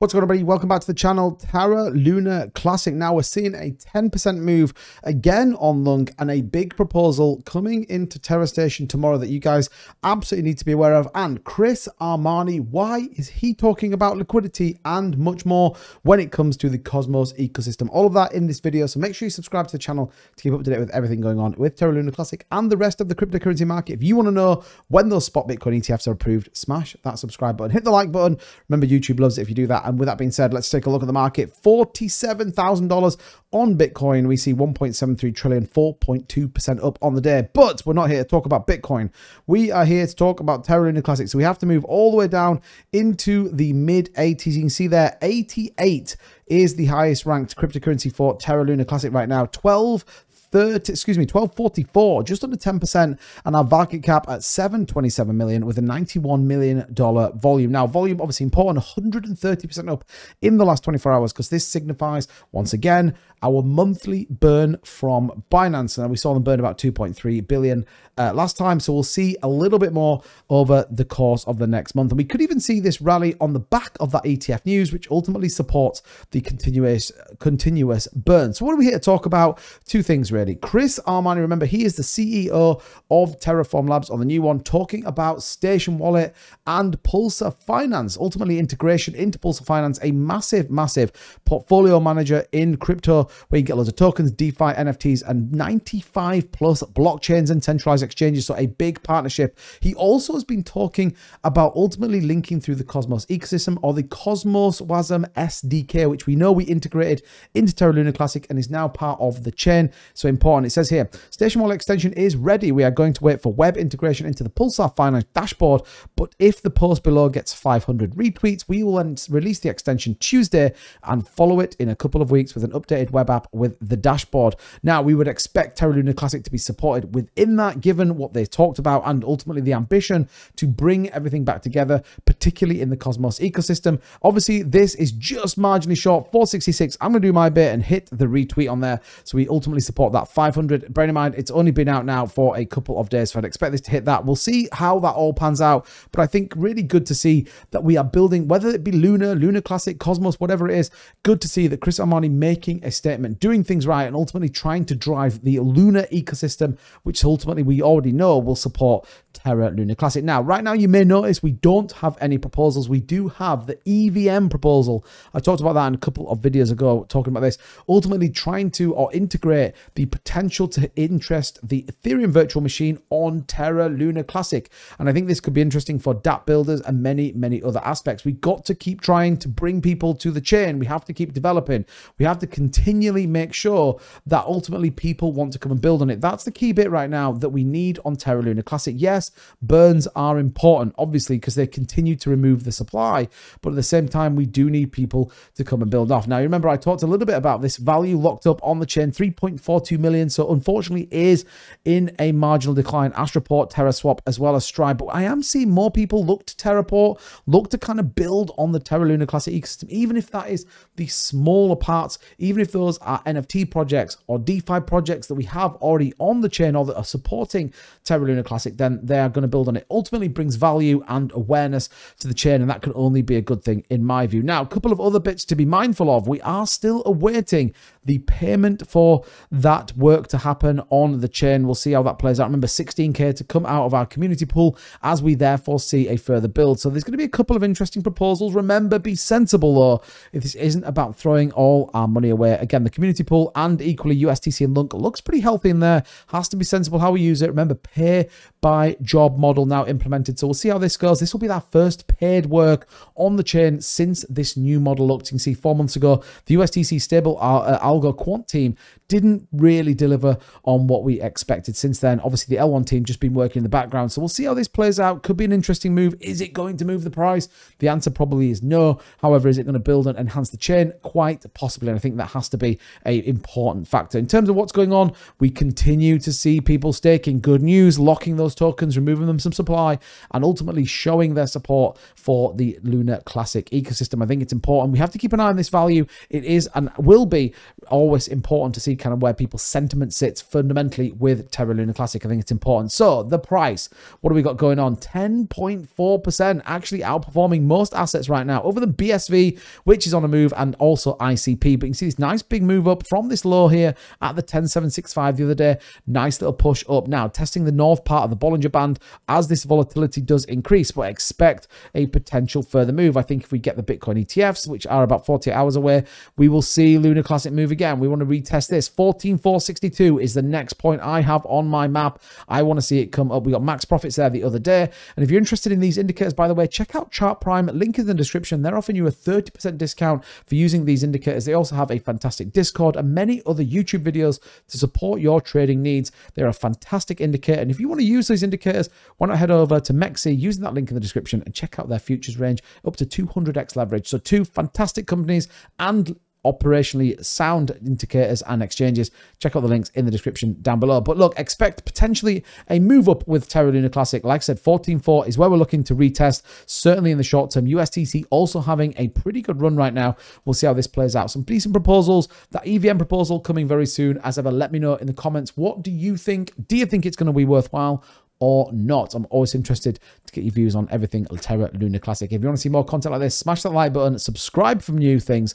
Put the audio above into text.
What's going on, everybody? Welcome back to the channel. Terra Luna Classic. Now we're seeing a 10% move again on LUNC and a big proposal coming into Terra Station tomorrow that you guys absolutely need to be aware of. And Chris Amani, why is he talking about liquidity and much more when it comes to the Cosmos ecosystem? All of that in this video. So make sure you subscribe to the channel to keep up to date with everything going on with Terra Luna Classic and the rest of the cryptocurrency market. If you want to know when those spot Bitcoin ETFs are approved, smash that subscribe button. Hit the like button. Remember, YouTube loves it if you do that and with that being said, let's take a look at the market. $47,000 on Bitcoin. We see 1.73 trillion, 4.2% up on the day. But we're not here to talk about Bitcoin. We are here to talk about Terra Luna Classic. So we have to move all the way down into the mid 80s. You can see there, 88 is the highest ranked cryptocurrency for Terra Luna Classic right now. 12 30, excuse me, 1244, just under 10%, and our market cap at 727 million with a 91 million dollar volume. Now, volume obviously important, 130% up in the last 24 hours because this signifies once again our monthly burn from Binance. And we saw them burn about 2.3 billion uh, last time, so we'll see a little bit more over the course of the next month. And we could even see this rally on the back of that ETF news, which ultimately supports the continuous continuous burn. So what are we here to talk about? Two things really. Chris Amani, remember, he is the CEO of Terraform Labs on the new one, talking about Station Wallet and Pulsar Finance, ultimately integration into Pulsar Finance, a massive, massive portfolio manager in crypto where you get loads of tokens, DeFi, NFTs, and 95 plus blockchains and centralized exchanges. So a big partnership. He also has been talking about ultimately linking through the Cosmos ecosystem or the CosmWasm SDK, which we know we integrated into Terra Luna Classic and is now part of the chain. So important. It says here, Station Wallet extension is ready. We are going to wait for web integration into the Pulsar Finance dashboard. But if the post below gets 500 retweets, we will release the extension Tuesday and follow it in a couple of weeks with an updated web app with the dashboard. Now, we would expect Terra Luna Classic to be supported within that, given what they talked about and ultimately the ambition to bring everything back together, particularly in the Cosmos ecosystem. Obviously, this is just marginally short, 466. I'm going to do my bit and hit the retweet on there. So we ultimately support that 500. Bear in mind, it's only been out now for a couple of days, so I'd expect this to hit that. We'll see how that all pans out, but I think really good to see that we are building, whether it be Luna, Luna Classic, Cosmos, whatever it is, good to see that Chris Amani making a statement, doing things right, and ultimately trying to drive the Luna ecosystem, which ultimately we already know will support Terra Luna Classic. Now, right now, you may notice we don't have any proposals. We do have the EVM proposal. I talked about that in a couple of videos ago, talking about this. Ultimately, trying to or integrate the potential to interest the Ethereum virtual machine on Terra Luna Classic. And I think this could be interesting for DApp builders and many, many other aspects. We got to keep trying to bring people to the chain. We have to keep developing. We have to continually make sure that ultimately people want to come and build on it. That's the key bit right now that we need on Terra Luna Classic. Yes, burns are important, obviously, because they continue to remove the supply. But at the same time, we do need people to come and build off. Now, remember, I talked a little bit about this value locked up on the chain, 3.42 million. So unfortunately is in a marginal decline. Astroport, TerraSwap, as well as Stride. But I am seeing more people look to Terraport, look to kind of build on the Terra Luna Classic ecosystem, even if that is the smaller parts, even if those are NFT projects or DeFi projects that we have already on the chain or that are supporting Terra Luna Classic, then they are going to build on it. Ultimately brings value and awareness to the chain, and that can only be a good thing in my view. Now, a couple of other bits to be mindful of. We are still awaiting the payment for that work to happen on the chain. We'll see how that plays out. Remember, 16K to come out of our community pool as we therefore see a further build. So there's going to be a couple of interesting proposals. Remember, be sensible though. If this isn't about throwing all our money away. Again, the community pool and equally USTC and LUNC looks pretty healthy in there. Has to be sensible how we use it. Remember, pay by job model now implemented. So we'll see how this goes. This will be that first paid work on the chain since this new model looked. You can see four months ago, the USTC stable uh, Algo Quant team didn't really deliver on what we expected since then. Obviously, the L1 team just been working in the background. So we'll see how this plays out. Could be an interesting move. Is it going to move the price? The answer probably is no. However, is it going to build and enhance the chain? Quite possibly. And I think that has to be a important factor. In terms of what's going on, we continue to see people staking. Good news, locking those those tokens, removing them some supply, and ultimately showing their support for the Luna Classic ecosystem. I think it's important. We have to keep an eye on this value. It is and will be always important to see kind of where people's sentiment sits fundamentally with Terra Luna Classic. I think it's important. So the price, what do we got going on? 10.4%, actually outperforming most assets right now over the BSV, which is on a move, and also ICP. But you can see this nice big move up from this low here at the 10765 the other day. Nice little push up. Now, testing the north part of the Bollinger Band as this volatility does increase, but expect a potential further move. I think if we get the Bitcoin ETFs, which are about 48 hours away, we will see Luna Classic move again. We want to retest this. 14462 is the next point I have on my map. I want to see it come up. We got max profits there the other day. And if you're interested in these indicators, by the way, check out Chart Prime. Link in the description. They're offering you a 30% discount for using these indicators. They also have a fantastic Discord and many other YouTube videos to support your trading needs. They're a fantastic indicator. And if you want to use those indicators, why not head over to MEXC using that link in the description and check out their futures range up to 200x leverage. So two fantastic companies and operationally sound indicators and exchanges. Check out the links in the description down below. But look, expect potentially a move up with Terra Luna Classic. Like I said, 14.4 is where we're looking to retest, certainly in the short term. USTC also having a pretty good run right now. We'll see how this plays out. Some decent proposals. That EVM proposal coming very soon. As ever, let me know in the comments. What do you think? Do you think it's going to be worthwhile? or not. I'm always interested to get your views on everything Terra Luna Classic. If you want to see more content like this, smash that like button, subscribe for new things,